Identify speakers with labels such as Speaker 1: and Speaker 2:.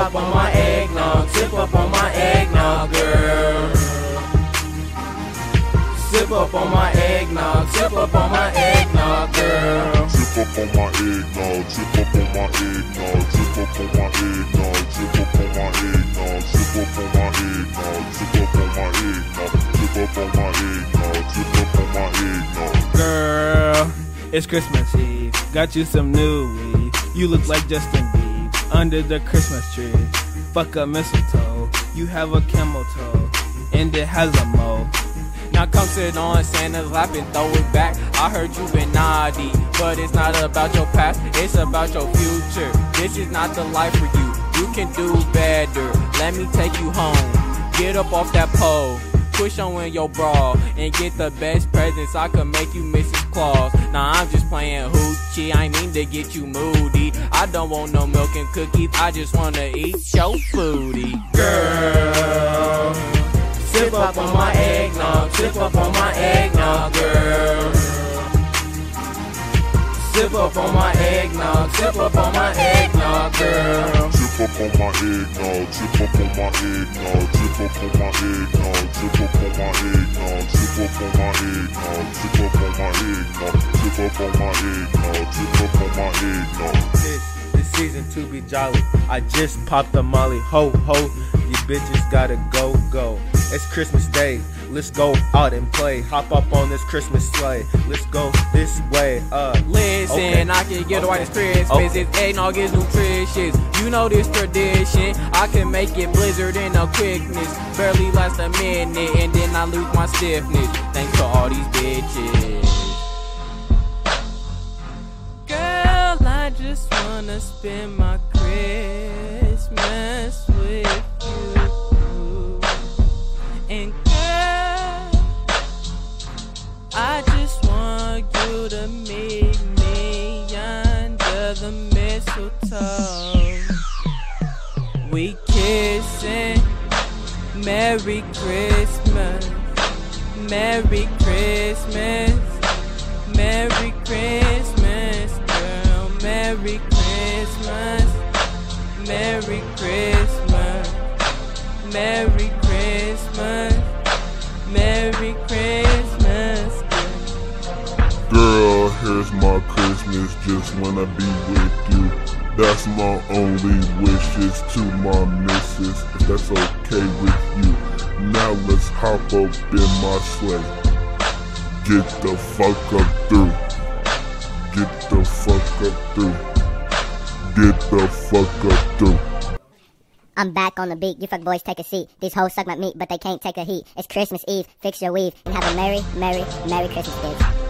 Speaker 1: Up on my eggnog, sip up on my eggnog, girl. Sip up on my eggnog, sip up on my eggnog, girl.
Speaker 2: Trip up on my eggnog, trip up on my eggnog, trip up on my eggnog, trip up on my eggnog, trip up on my eggnog, trip up on my eggnog, trip up on my eggnog, trip up on my eggnog.
Speaker 3: Girl, it's Christmas Eve. Got you some new weed. You look like Justin Bieber under the Christmas tree. Fuck a mistletoe. You have a camel toe, and it has a mo.
Speaker 1: Now come sit on Santa's lap and throw it back. I heard you been naughty, but it's not about your past, it's about your future. This is not the life for you. You can do better. Let me take you home. Get up off that pole. Push on in your bra and get the best presents. I could make you Mrs. Claus. Nah, I'm just playing hoochie. I mean to get you moody. I don't want no milk and cookies. I just wanna eat your foodie. Girl, sip up on my eggnog. Sip up on my eggnog, girl. Sip up on my eggnog. Sip up on my eggnog, girl.
Speaker 2: Trip up on my eggnog, trip up on my eggnog, up on my eggnog, trip up on my eggnog, trip up on my eggnog, trip up on my eggnog, trip up on my eggnog, trip up on my eggnog.
Speaker 3: The season to be jolly. I just popped the molly. Ho ho, you bitches gotta go go. It's Christmas Day. Let's go out and play. Hop up on this Christmas sleigh. Let's go this way. Uh,
Speaker 1: Listen,
Speaker 3: Okay.
Speaker 1: I can get away this
Speaker 3: Okay.
Speaker 1: Christmas.
Speaker 3: Okay.
Speaker 1: It's eggnog is nutritious. You know this tradition. I can make it blizzard in a quickness. Barely last a minute, and then I lose my stiffness. Thanks to all these bitches. Girl, I just wanna spend my Christmas the mistletoe. We kissing, Merry Christmas, Merry Christmas, Merry Christmas, girl, Merry Christmas, Merry Christmas, Merry Christmas,
Speaker 2: Here's my Christmas, just wanna be with you. That's my only wishes to my missus, if that's okay with you. Now let's hop up in my sleigh. Get the fuck up through. Get the fuck up through. Get the fuck up through.
Speaker 4: I'm back on the beat. You fuck boys take a seat. These hoes suck my meat, but they can't take a heat. It's Christmas Eve. Fix your weave and have a merry, merry, merry Christmas, kids.